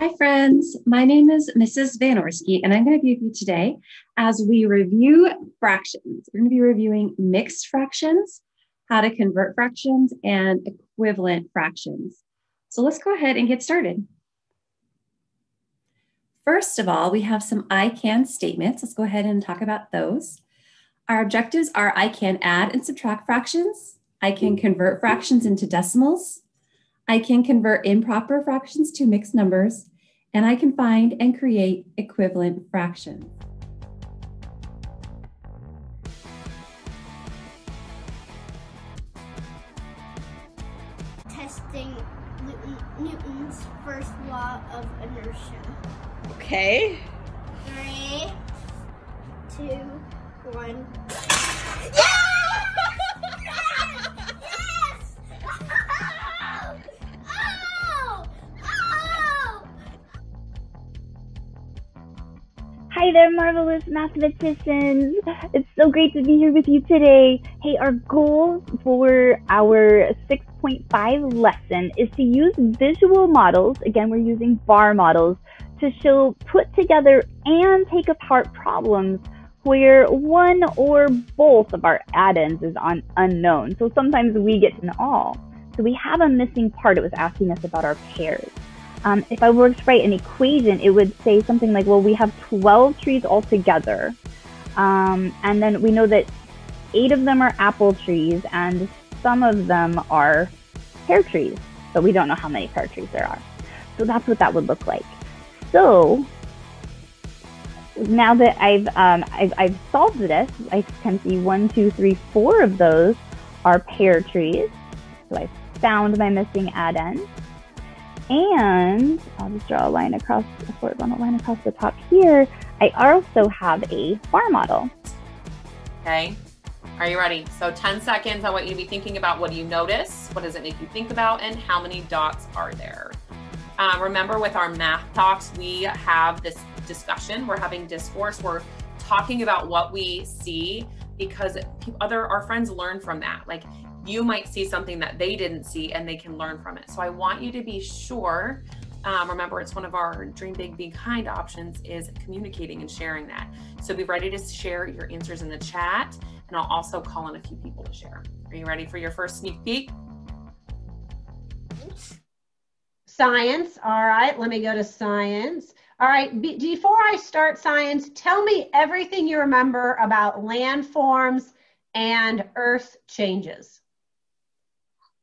Hi, friends. My name is Mrs. Van Orsky, and I'm going to be with you today as we review fractions. We're going to be reviewing mixed fractions, how to convert fractions, and equivalent fractions. So let's go ahead and get started. First of all, we have some I can statements. Let's go ahead and talk about those. Our objectives are I can add and subtract fractions. I can convert fractions into decimals. I can convert improper fractions to mixed numbers, and I can find and create equivalent fractions. Testing Newton, Newton's first law of inertia. Okay. Three, two, one. Hi there, marvelous mathematicians. It's so great to be here with you today. Hey, our goal for our 6.5 lesson is to use visual models. Again, we're using bar models to show put together and take apart problems where one or both of our addends is on unknown. So sometimes we get an all. So we have a missing part. It was asking us about our pears. Um, if I were to write an equation, it would say something like, well, we have 12 trees altogether. Um, and then we know that eight of them are apple trees and some of them are pear trees, but we don't know how many pear trees there are. So that's what that would look like. So now that I've, um, I've, I've solved this, I can see one, two, three, four of those are pear trees. So I found my missing addend. And I'll just draw a line across, a horizontal line across the top here. I also have a bar model. Okay. Are you ready? So 10 seconds, I want you to be thinking about what do you notice? What does it make you think about? And how many dots are there? Uh, remember with our math talks, we have this discussion. We're having discourse. We're talking about what we see because other our friends learn from that. Like you might see something that they didn't see and they can learn from it. So I want you to be sure. Um, remember, it's one of our Dream Big, Be Kind options is communicating and sharing that. So be ready to share your answers in the chat, and I'll also call on a few people to share. Are you ready for your first sneak peek? Science. All right, let me go to science. All right, be, before I start science, tell me everything you remember about landforms and Earth changes.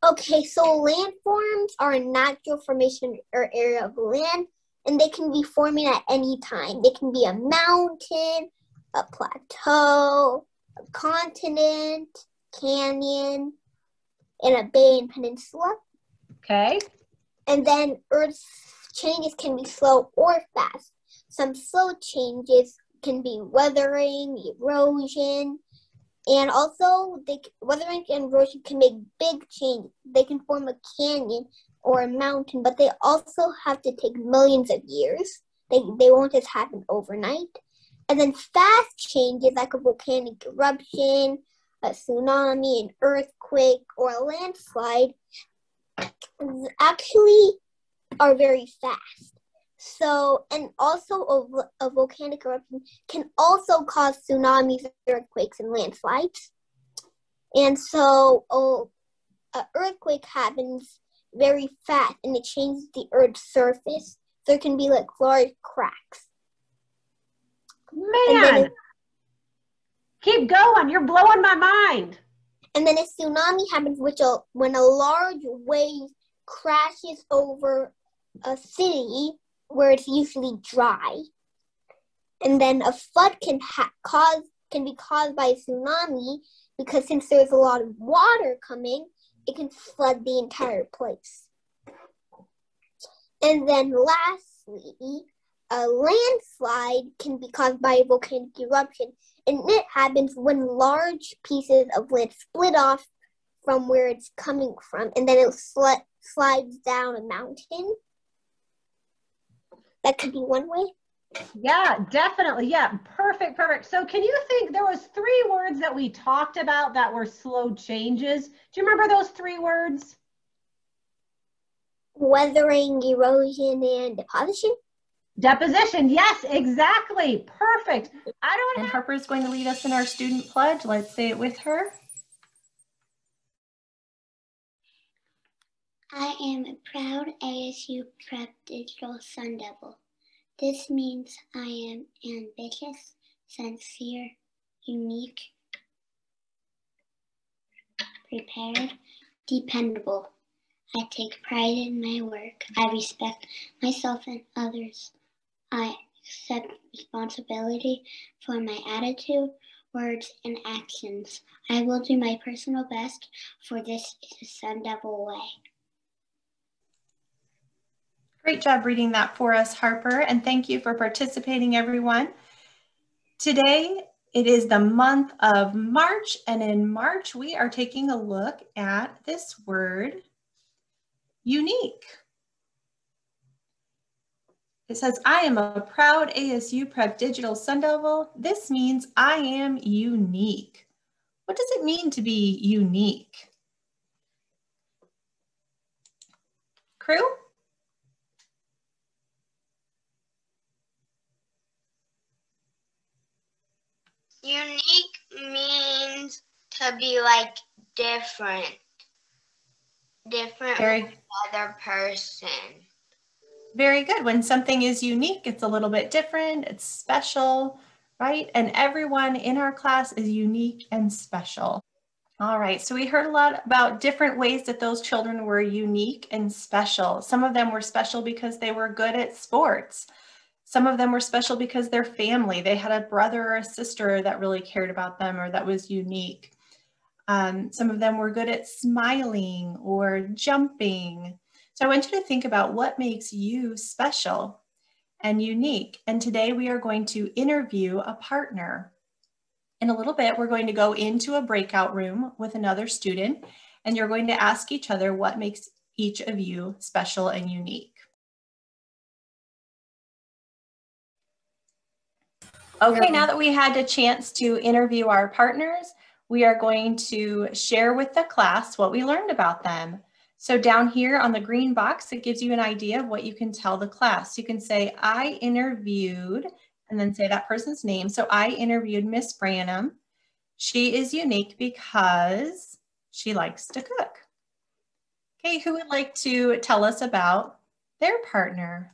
Okay, so landforms are a natural formation or area of land, and they can be forming at any time. They can be a mountain, a plateau, a continent, canyon, and a bay and peninsula. Okay. And then Earth's changes can be slow or fast. Some slow changes can be weathering, erosion, and also, they, weathering and erosion can make big changes. They can form a canyon or a mountain, but they also have to take millions of years. They, they won't just happen overnight. And then fast changes like a volcanic eruption, a tsunami, an earthquake, or a landslide actually are very fast. So, and also a, a volcanic eruption can also cause tsunamis, earthquakes, and landslides. And so, oh, an earthquake happens very fast and it changes the Earth's surface. So it can be like large cracks. Man, keep going. You're blowing my mind. And then a tsunami happens, which a, when a large wave crashes over a city where it's usually dry. And then a flood can ha- cause can be caused by a tsunami because since there's a lot of water coming, it can flood the entire place. And then lastly, a landslide can be caused by a volcanic eruption, and it happens when large pieces of land split off from where it's coming from, and then it sl- slides down a mountain that could be one way. Yeah, definitely. Yeah, perfect, perfect. So can you think there was three words that we talked about that were slow changes? Do you remember those three words? Weathering, erosion, and deposition. Deposition. Yes, exactly. Perfect. I don't And Harper is going to lead us in our student pledge. Let's say it with her. I am a proud ASU Prep Digital Sun Devil. This means I am ambitious, sincere, unique, prepared, dependable. I take pride in my work. I respect myself and others. I accept responsibility for my attitude, words, and actions. I will do my personal best, for this is the Sun Devil way. Great job reading that for us, Harper, and thank you for participating, everyone. Today, it is the month of March, and in March, we are taking a look at this word, unique. It says, I am a proud ASU Prep Digital Sun Devil. This means I am unique. What does it mean to be unique? Crew? Unique means to be like different. Different Very, from other person. very good. When something is unique, it's a little bit different, it's special, right? And everyone in our class is unique and special. All right, so we heard a lot about different ways that those children were unique and special. Some of them were special because they were good at sports. Some of them were special because their family, they had a brother or a sister that really cared about them or that was unique. Um, some of them were good at smiling or jumping. So I want you to think about what makes you special and unique. And today we are going to interview a partner. In a little bit, we're going to go into a breakout room with another student, and you're going to ask each other what makes each of you special and unique. Okay, um, now that we had a chance to interview our partners, we are going to share with the class what we learned about them. So down here on the green box, it gives you an idea of what you can tell the class. You can say, I interviewed, and then say that person's name. So I interviewed Miss Branham. She is unique because she likes to cook. Okay, who would like to tell us about their partner?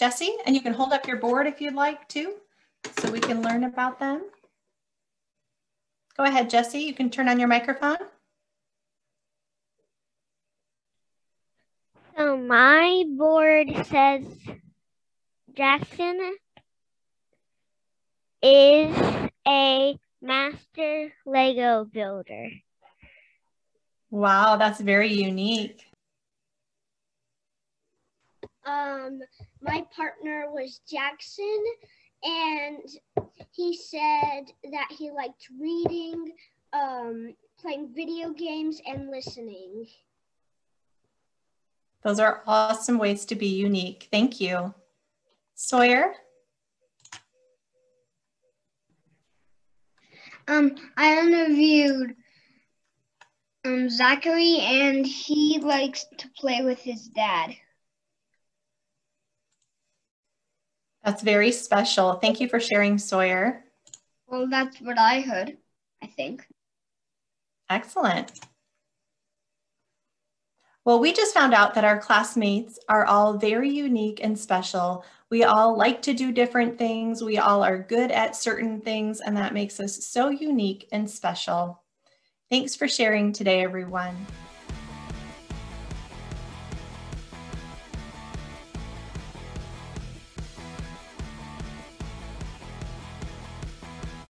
Jesse, and you can hold up your board if you'd like to, so we can learn about them. Go ahead, Jesse, you can turn on your microphone. So my board says Jackson is a master Lego builder. Wow, that's very unique. Um, my partner was Jackson, and he said that he liked reading, um, playing video games, and listening. Those are awesome ways to be unique. Thank you. Sawyer? Um, I interviewed um, Zachary, and he likes to play with his dad. That's very special. Thank you for sharing, Sawyer. Well, that's what I heard, I think. Excellent. Well, we just found out that our classmates are all very unique and special. We all like to do different things. We all are good at certain things, and that makes us so unique and special. Thanks for sharing today, everyone.